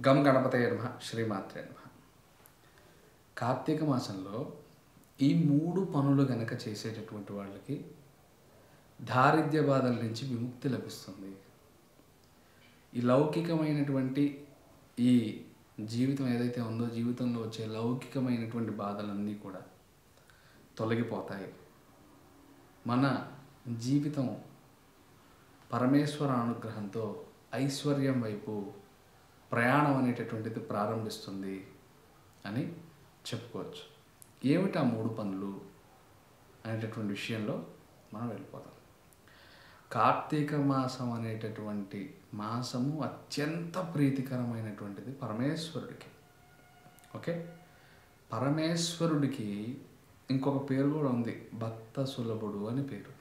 Gum గణపతయ నమ శ్రీమాత్రే నమ. కార్తీక మాసంలో ఈ మూడు పనులు గనక చేసేటటువంటి వాళ్ళకి దారిద్ర్య బాధల నుంచి విముక్తి లభిస్తుంది. ఈ లౌకికమైనటువంటి ఈ జీవితం ఏదైతే ఉందో జీవితంలో వచ్చే లౌకికమైనటువంటి బాధలన్నీ కూడా తొలగిపోతాయి. మన జీవితం పరమేశ్వర అనుగ్రహంతో ఐశ్వర్యం వైపు ప్రయాణం అనేటటువంటిది ప్రారంభిస్తుంది అని చెప్పుకోవచ్చు. ఏమిటి ఆ మూడు పనులు అనేటటువంటి విషయంలో మనం వెళ్ళిపోతాం. కార్తీక మాసం అనేటటువంటి మాసము అత్యంత ప్రీతికరమైనటువంటిది పరమేశ్వరుడికి. ఓకే? పరమేశ్వరుడికి ఇంకొక పేరు కూడా ఉంది భక్త సులభుడు అని పేరు.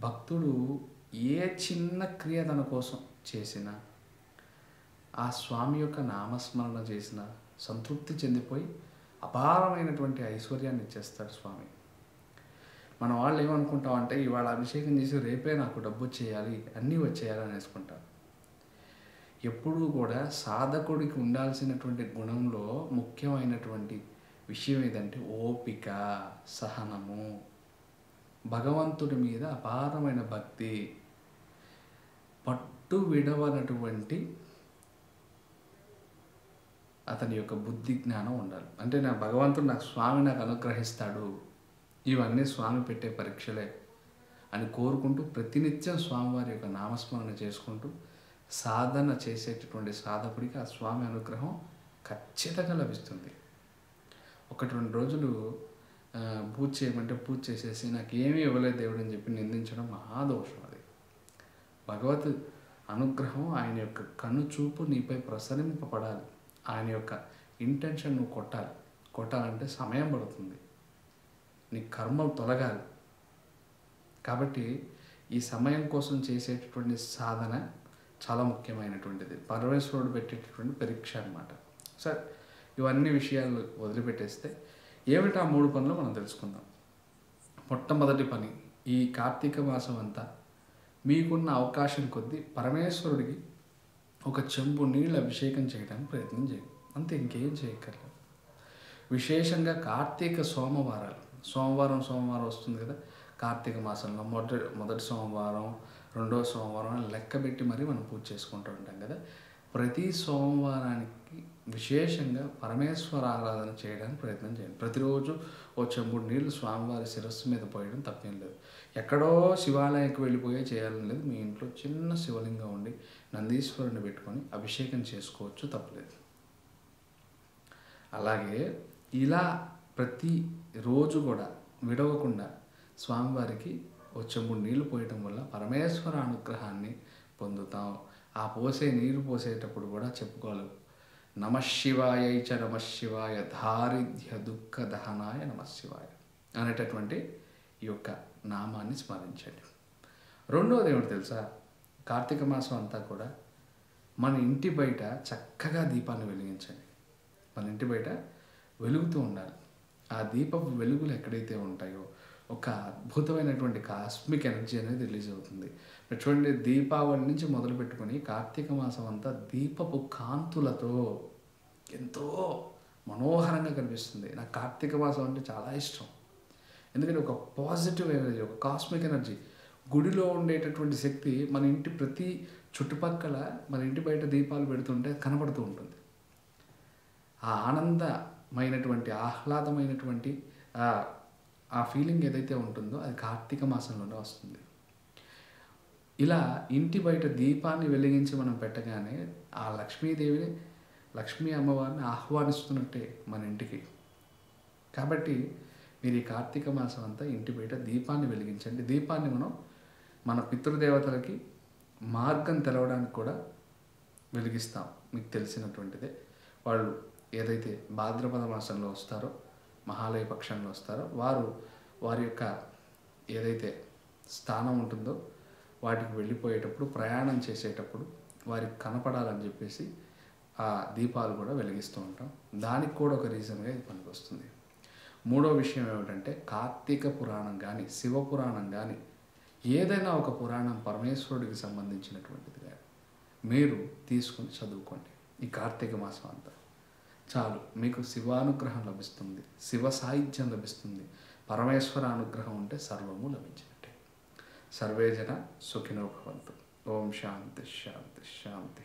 భక్తుడు ఏ చిన్న క్రియ తన కోసం చేసినా ఆ స్వామి యొక్క నామస్మరణ చేసిన సంతృప్తి చెందిపోయి అపారమైనటువంటి ఐశ్వర్యాన్ని ఇచ్చేస్తాడు స్వామి. మన వాళ్ళు ఏమనుకుంటామంటే ఇవాళ అభిషేకం చేసి రేపే నాకు డబ్బు చేయాలి అన్నీ వచ్చేయాలి అనేసుకుంటారు. ఎప్పుడూ కూడా సాధకుడికి ఉండాల్సినటువంటి గుణంలో ముఖ్యమైనటువంటి విషయం ఏదంటే ఓపిక సహనము. భగవంతుడి మీద అపారమైన భక్తి. పట్టు విడవనటువంటి అతని యొక్క బుద్ధి జ్ఞానం ఉండాలి. అంటే నా భగవంతుడు నాకు స్వామి నాకు అనుగ్రహిస్తాడు. ఇవన్నీ స్వామి పెట్టే పరీక్షలే అని కోరుకుంటూ ప్రతినిత్యం స్వామివారి యొక్క నామస్మరణ చేసుకుంటూ సాధన చేసేటటువంటి సాధకుడికి ఆ స్వామి అనుగ్రహం ఖచ్చితంగా లభిస్తుంది. ఒకటి రెండు రోజులు పూజ చేయమంటే పూజ చేసేసి నాకు ఏమీ ఇవ్వలేదు దేవుడు అని చెప్పి నిందించడం మహాదోషం అది. భగవత్ అనుగ్రహం ఆయన యొక్క కనుచూపు నీపై ప్రసరింపబడాలి. ఆయన యొక్క ఇంటెన్షన్ నువ్వు కొట్టాలి. కొట్టాలంటే సమయం పడుతుంది. నీ కర్మలు తొలగాలి. కాబట్టి ఈ సమయం కోసం చేసేటటువంటి సాధన చాలా ముఖ్యమైనటువంటిది. పరమేశ్వరుడు పెట్టేటటువంటి పరీక్ష అనమాట సరే ఇవన్నీ విషయాలు వదిలిపెట్టేస్తే ఏమిటి ఆ మూడు పనులు మనం తెలుసుకుందాం. మొట్టమొదటి పని ఈ కార్తీక మాసం అంతా మీకున్న అవకాశం కొద్దీ పరమేశ్వరుడికి ఒక చెంబు నీళ్ళు అభిషేకం చేయడానికి ప్రయత్నం చేయి. అంతే ఇంకేం చేయక్కర్లేదు. విశేషంగా కార్తీక సోమవారాలు. సోమవారం సోమవారం వస్తుంది కదా. కార్తీక మాసంలో మొదటి మొదటి సోమవారం రెండో సోమవారం లెక్క పెట్టి మరీ మనం పూజ చేసుకుంటూ ఉంటాం కదా. ప్రతి సోమవారానికి విశేషంగా పరమేశ్వర ఆరాధన చేయడానికి ప్రయత్నం చేయండి. ప్రతిరోజు ఓ చెంబుడు నీళ్ళు స్వామివారి శిరస్సు మీద పోయడం తప్పేం లేదు. ఎక్కడో శివాలయానికి వెళ్ళిపోయే చేయాలని లేదు. మీ ఇంట్లో చిన్న శివలింగం ఉండి నందీశ్వరుని పెట్టుకొని అభిషేకం చేసుకోవచ్చు తప్పలేదు. అలాగే ఇలా ప్రతి రోజు కూడా విడవకుండా స్వామివారికి ఓ చెంబుడు నీళ్ళు పోయటం వల్ల పరమేశ్వర అనుగ్రహాన్ని పొందుతాం. ఆ పోసే నీరు పోసేటప్పుడు కూడా చెప్పుకోవాలి. నమశివాయ చ నమశివాయ దారిద్ర్య దుఃఖ దహనాయ నమశివాయ అనేటటువంటి ఈ యొక్క నామాన్ని స్మరించండి. రెండవది ఏమిటి తెలుసా? కార్తీక మాసం అంతా కూడా మన ఇంటి బయట చక్కగా దీపాన్ని వెలిగించండి. మన ఇంటి బయట వెలుగుతూ ఉండాలి. ఆ దీపపు వెలుగులు ఎక్కడైతే ఉంటాయో ఒక అద్భుతమైనటువంటి కాస్మిక్ ఎనర్జీ అనేది రిలీజ్ అవుతుంది. చూడండి దీపావళి నుంచి మొదలు పెట్టుకొని కార్తీక మాసం అంతా దీపపు కాంతులతో ఎంతో మనోహరంగా కనిపిస్తుంది. నాకు కార్తీక మాసం అంటే చాలా ఇష్టం. ఎందుకంటే ఒక పాజిటివ్ ఎనర్జీ ఒక కాస్మిక్ ఎనర్జీ. గుడిలో ఉండేటటువంటి శక్తి మన ఇంటి ప్రతి చుట్టుపక్కల మన ఇంటి బయట దీపాలు పెడుతుంటే కనబడుతూ ఉంటుంది. ఆ ఆనందమైనటువంటి ఆహ్లాదమైనటువంటి ఆ ఫీలింగ్ ఏదైతే ఉంటుందో అది కార్తీక మాసంలోనే వస్తుంది. ఇలా ఇంటి బయట దీపాన్ని వెలిగించి మనం పెట్టగానే ఆ లక్ష్మీదేవిని లక్ష్మీ అమ్మవారిని ఆహ్వానిస్తున్నట్టే మన ఇంటికి. కాబట్టి మీరు ఈ కార్తీక మాసం అంతా ఇంటి బయట దీపాన్ని వెలిగించండి. దీపాన్ని మనం మన పితృదేవతలకి మార్గం తెలవడానికి కూడా వెలిగిస్తాం. మీకు తెలిసినటువంటిదే. వాళ్ళు ఏదైతే భాద్రపద మాసంలో వస్తారో మహాలయ పక్షంలో వస్తారో వారు వారి యొక్క ఏదైతే స్థానం ఉంటుందో వాటికి వెళ్ళిపోయేటప్పుడు ప్రయాణం చేసేటప్పుడు వారికి కనపడాలని చెప్పేసి ఆ దీపాలు కూడా వెలిగిస్తూ ఉంటాం. దానికి కూడా ఒక రీజన్గా ఇది పనికొస్తుంది. మూడో విషయం ఏమిటంటే కార్తీక పురాణం కానీ శివ పురాణం కానీ ఏదైనా ఒక పురాణం పరమేశ్వరుడికి సంబంధించినటువంటిది కానీ మీరు తీసుకుని చదువుకోండి. ఈ కార్తీక మాసం అంతా. చాలు. మీకు శివానుగ్రహం లభిస్తుంది. శివ సాహిత్యం లభిస్తుంది. పరమేశ్వర అనుగ్రహం ఉంటే సర్వము లభించినట్టే. సర్వేజన సుఖినో భవంతు. ఓం శాంతి శాంతి శాంతి.